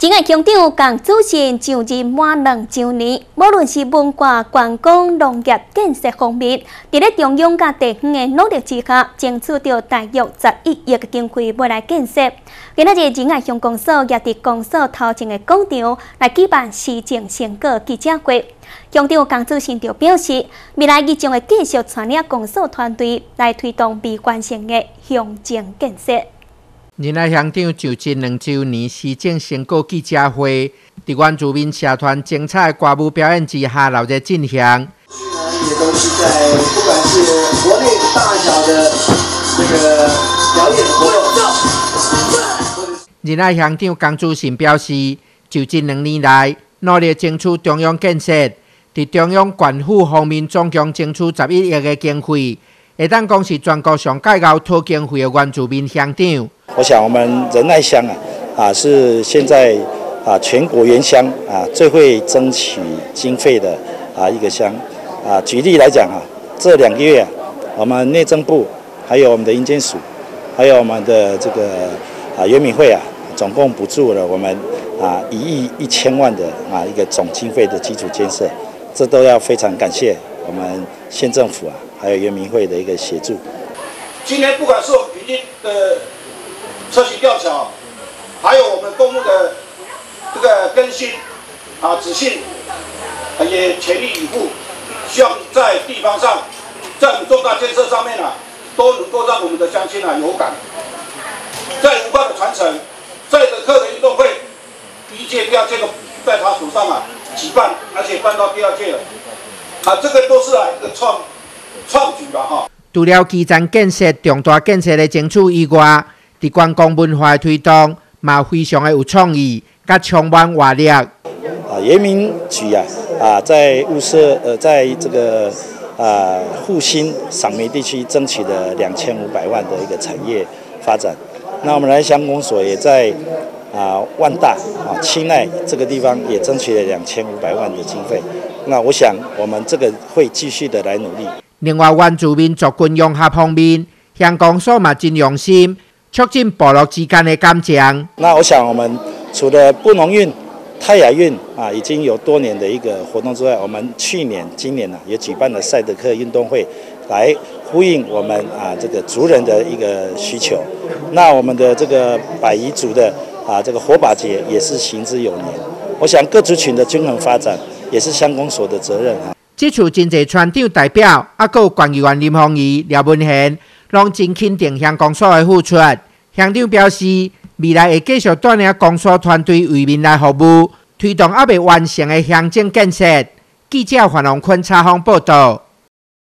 今日乡长共主席就任满两周年，无论是文化、观光、农业建设方面，伫咧中央甲地方的努力之下，争取到大约十一亿的经费未来建设。今仔日，仁爱乡公所也伫公所头前的广场来举办市政成果记者会。乡长江主席就表示，未来伊将会继续带领公所团队来推动未完成的乡镇建设。仁爱乡长就职两周年施政成果记者会，伫原住民社团精彩歌舞表演之下，热烈进行。也都是在不管是国内大小的这个表演活动。仁爱乡长江主席表示，就职两年来，努力争取中央建设，伫中央管府方面总共争取十一亿的经费，会当讲是全国上介高讨经费的原住民乡长。我想我们仁爱乡啊，啊是现在啊全国原乡啊最会争取经费的啊一个乡啊。举例来讲啊，这两个月我们内政部还有我们的营建署，还有我们的这个啊原民会啊，总共补助了我们啊一亿一千万的啊一个总经费的基础建设，这都要非常感谢我们县政府啊，还有原民会的一个协助。今年不管是我们平均的。车行吊桥，还有我们公路的这个更新啊，仔细也全力以赴，希望在地方上，在我们重大建设上面啊，都能够让我们的乡亲啊有感。在文化的传承，在这客人运动会，第一届、第二届都在他手上啊举办，而且办到第二届了，啊，这个都是啊一个创创举吧哈。除了基层建设、重大建设的争取以外，伫观光文化的推动，嘛非常的有创意，甲充满活力。啊，原民局啊，啊，在物色呃，在这个啊复兴赏梅地区争取了两千五百万的一个产业发展。那我们来乡公所也在啊万大啊青奈这个地方也争取了两千五百万的经费。那我想我们这个会继续的来努力。另外，原住民族军融合方面，香港所嘛真用心。促进部落之间的感情。那我想，我们除了布农运、泰雅运啊，已经有多年的一个活动之外，我们去年、今年呢，也举办了赛德克运动会，来呼应我们啊这个族人的一个需求。那我们的这个百夷族的啊这个火把节也是行之有年。我想各族群的均衡发展，也是乡公所的责任啊。这次真侪船长代表，啊，有关议员林鸿仪、廖文贤。拢真肯定乡公所的付出，乡长表示，未来会继续带领公所团队为民来服务，推动还未完成的乡镇建设。记者黄龙坤采访报道。